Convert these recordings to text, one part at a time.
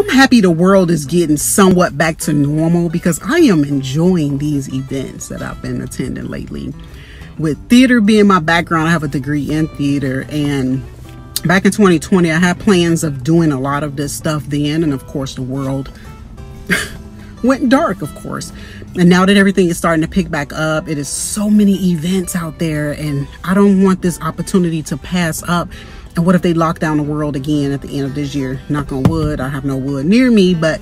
I'm happy the world is getting somewhat back to normal because I am enjoying these events that I've been attending lately. With theater being my background, I have a degree in theater and back in 2020 I had plans of doing a lot of this stuff then and of course the world went dark of course and now that everything is starting to pick back up it is so many events out there and I don't want this opportunity to pass up and what if they lock down the world again at the end of this year knock on wood I have no wood near me but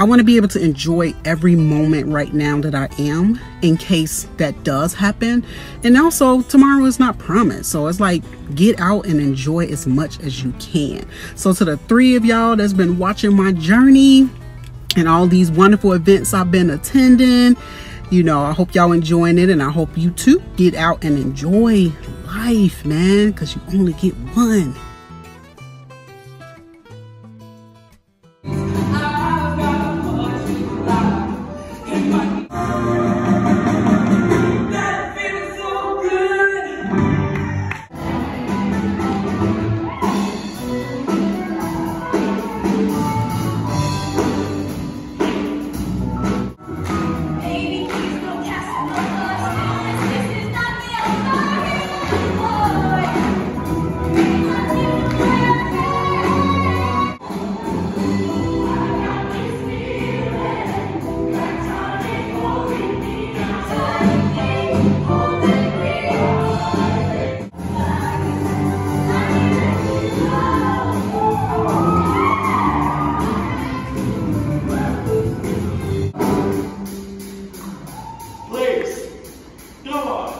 I want to be able to enjoy every moment right now that I am in case that does happen. And also, tomorrow is not promised. So it's like, get out and enjoy as much as you can. So, to the three of y'all that's been watching my journey and all these wonderful events I've been attending, you know, I hope y'all enjoying it. And I hope you too get out and enjoy life, man, because you only get one. on.